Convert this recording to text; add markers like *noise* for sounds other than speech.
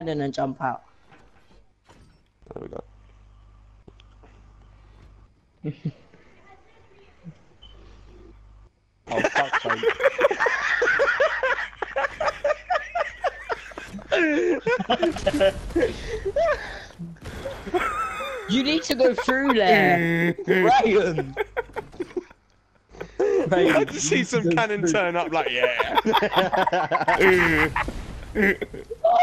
and then jump out. There we go. Oh, fuck's. You need to go through there, Ryan. Ryan, I just see some cannon turn up like, yeah. *laughs*